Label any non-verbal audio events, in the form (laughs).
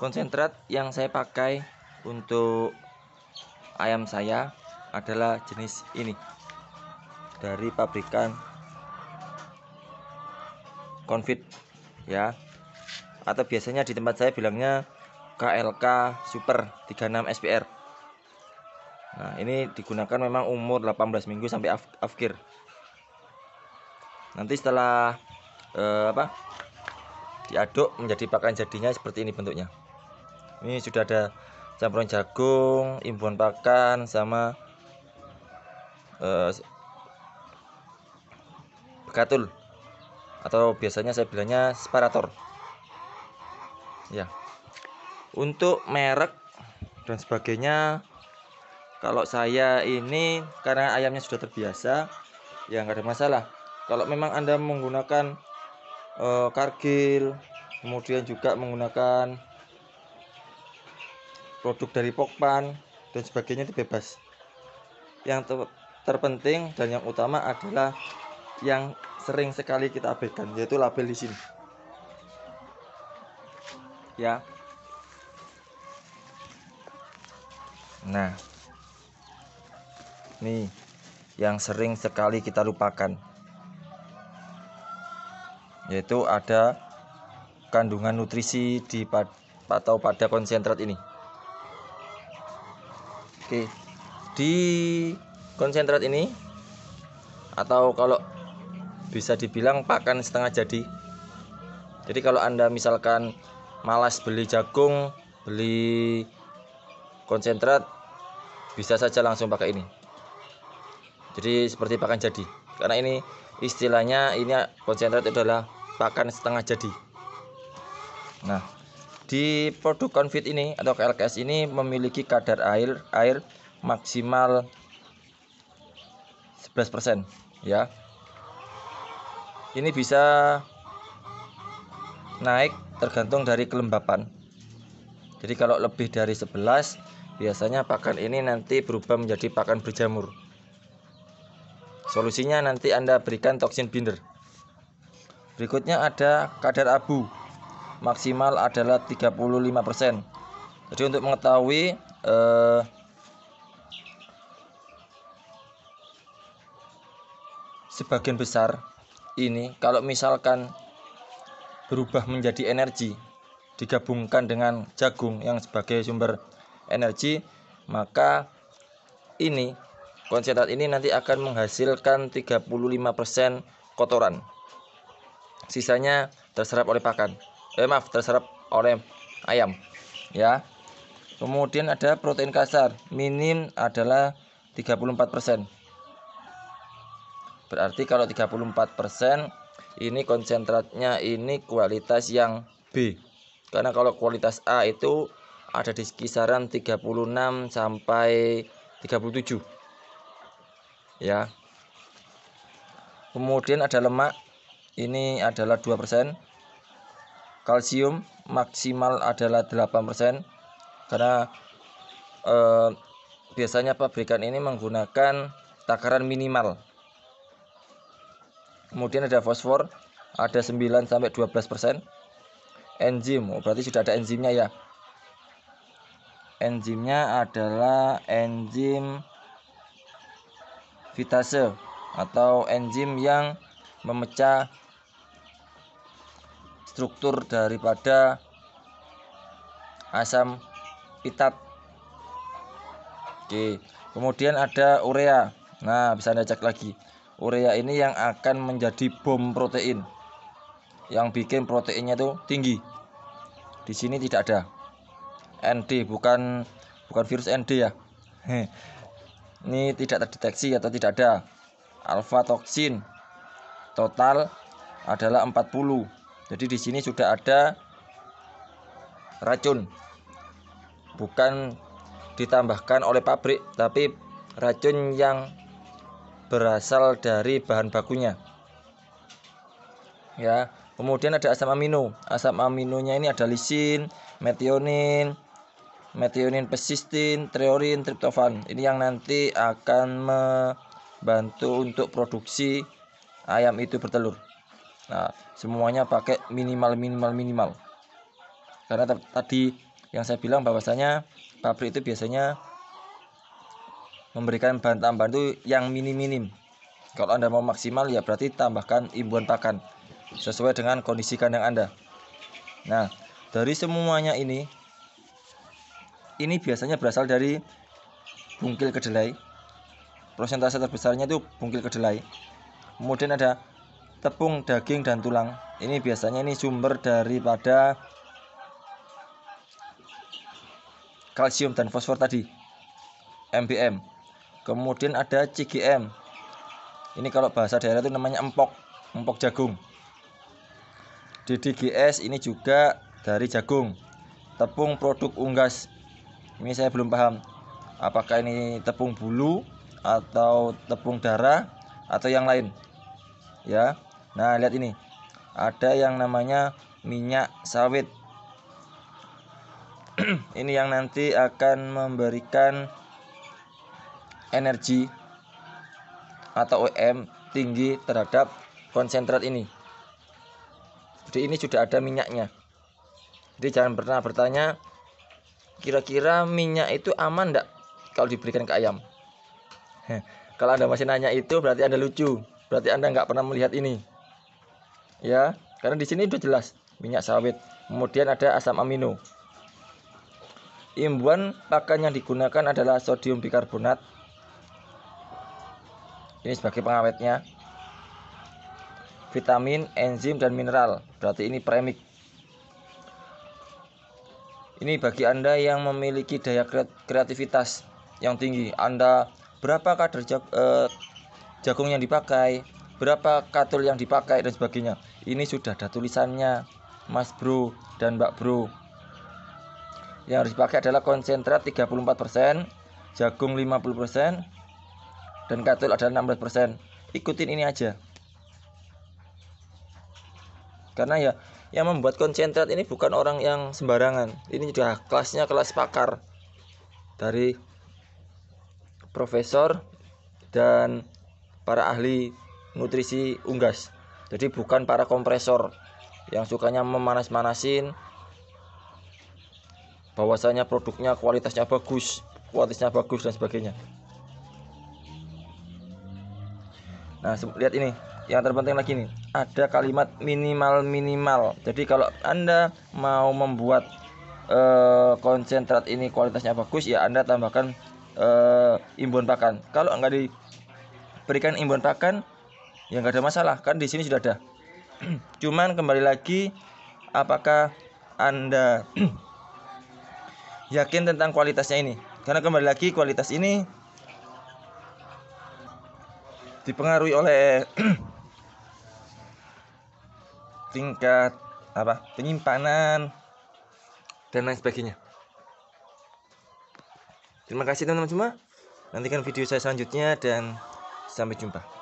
konsentrat yang saya pakai untuk ayam saya adalah jenis ini. Dari pabrikan Confit ya. Atau biasanya di tempat saya bilangnya KLK Super 36 SPR nah ini digunakan memang umur 18 minggu sampai af afkir. Nanti setelah eh, apa diaduk menjadi pakan jadinya seperti ini bentuknya ini sudah ada campuran jagung imbuhan pakan sama eh, bekatul. Atau biasanya saya bilangnya separator. Ya. Untuk merek dan sebagainya kalau saya ini karena ayamnya sudah terbiasa ya nggak ada masalah. Kalau memang anda menggunakan uh, kargil kemudian juga menggunakan produk dari pokpan dan sebagainya itu bebas. Yang ter terpenting dan yang utama adalah yang sering sekali kita abaikan yaitu label di sini. Ya. Nah. Nih yang sering sekali kita lupakan. Yaitu ada kandungan nutrisi di atau pada konsentrat ini oke. Di konsentrat ini atau kalau bisa dibilang pakan setengah jadi. Jadi kalau anda misalkan malas beli jagung beli konsentrat bisa saja langsung pakai ini. Jadi seperti pakan jadi. Karena ini istilahnya ini konsentrat adalah pakan setengah jadi. Nah di produk confit ini atau KLKS ini memiliki kadar air air maksimal 11% ya. Ini bisa naik tergantung dari kelembapan. Jadi kalau lebih dari 11 biasanya pakan ini nanti berubah menjadi pakan berjamur. Solusinya nanti anda berikan toksin binder. Berikutnya ada kadar abu maksimal adalah 35% jadi untuk mengetahui eh, sebagian besar ini kalau misalkan berubah menjadi energi digabungkan dengan jagung yang sebagai sumber energi maka ini konsentrat ini nanti akan menghasilkan 35% kotoran. Sisanya terserap oleh pakan eh maaf terserap oleh ayam. Ya. Kemudian ada protein kasar. Minim adalah 34% berarti kalau 34% ini konsentratnya ini kualitas yang B. Karena kalau kualitas A itu ada di kisaran 36 sampai 37 ya. Kemudian ada lemak. Ini adalah 2% kalsium maksimal adalah 8% karena eh, biasanya pabrikan ini menggunakan takaran minimal. Kemudian ada fosfor ada 9 sampai 12 persen. Enzim oh, berarti sudah ada enzimnya ya. Enzimnya adalah enzim vitase atau enzim yang memecah struktur daripada asam pitat. Oke kemudian ada urea. Nah bisa anda cek lagi. Urea ini yang akan menjadi bom protein. Yang bikin proteinnya itu tinggi. Di sini tidak ada. ND bukan bukan virus ND ya. (laughs) Ini tidak terdeteksi atau tidak ada. Alfa toksin total adalah 40 jadi di sini sudah ada racun. Bukan ditambahkan oleh pabrik tapi racun yang berasal dari bahan bakunya. Ya kemudian ada asam amino. Asam aminonya ini ada lisin metionin metionin persistin treorin triptofan. Ini yang nanti akan membantu untuk produksi ayam itu bertelur nah semuanya pakai minimal minimal minimal. Karena tadi yang saya bilang bahwasanya pabrik itu biasanya memberikan bahan tambahan itu yang minim-minim. Kalau anda mau maksimal ya berarti tambahkan imbuhan pakan sesuai dengan kondisi kandang anda. Nah dari semuanya ini ini biasanya berasal dari bungkil kedelai. Prosentase terbesarnya itu bungkil kedelai. Kemudian ada tepung daging dan tulang. Ini biasanya ini sumber daripada kalsium dan fosfor tadi MBM kemudian ada CGM ini kalau bahasa daerah itu namanya empok empok jagung. DDGS ini juga dari jagung. Tepung produk unggas. Ini saya belum paham. Apakah ini tepung bulu atau tepung darah atau yang lain? Ya nah lihat ini ada yang namanya minyak sawit (clears throat) ini yang nanti akan memberikan energi atau OM tinggi terhadap konsentrat ini. Jadi ini sudah ada minyaknya. Jadi jangan pernah bertanya kira-kira minyak itu aman enggak kalau diberikan ke ayam. (laughs) kalau Anda masih nanya itu berarti Anda lucu. Berarti Anda nggak pernah melihat ini. Ya, karena di sini sudah jelas minyak sawit. Kemudian ada asam amino. Imbuhan pakan yang digunakan adalah sodium bikarbonat. Ini sebagai pengawetnya. Vitamin, enzim, dan mineral. Berarti ini premik. Ini bagi Anda yang memiliki daya kreativitas yang tinggi. Anda berapa kadar eh, jagung yang dipakai, berapa katul yang dipakai dan sebagainya. Ini sudah ada tulisannya, Mas Bro dan Mbak Bro yang harus dipakai adalah konsentrat 34%, jagung 50%, dan katul adalah 16%. Ikutin ini aja. Karena ya yang membuat konsentrat ini bukan orang yang sembarangan. Ini sudah kelasnya kelas pakar dari profesor dan para ahli nutrisi unggas. Jadi bukan para kompresor yang sukanya memanas-manasin bahwasanya produknya kualitasnya bagus kualitasnya bagus dan sebagainya. Nah lihat ini. Yang terpenting lagi nih ada kalimat minimal minimal jadi kalau anda mau membuat uh, konsentrat ini kualitasnya bagus ya anda tambahkan imbun pakan. Kalau nggak diberikan imbun pakan ya nggak ada masalah. Kan di sini sudah ada. (clears throat) Cuman kembali lagi apakah anda (clears throat) yakin tentang kualitasnya ini? Karena kembali lagi kualitas ini dipengaruhi oleh (clears throat) tingkat apa? Penyimpanan dan lain sebagainya. Terima kasih teman-teman semua. Nantikan video saya selanjutnya dan sampai jumpa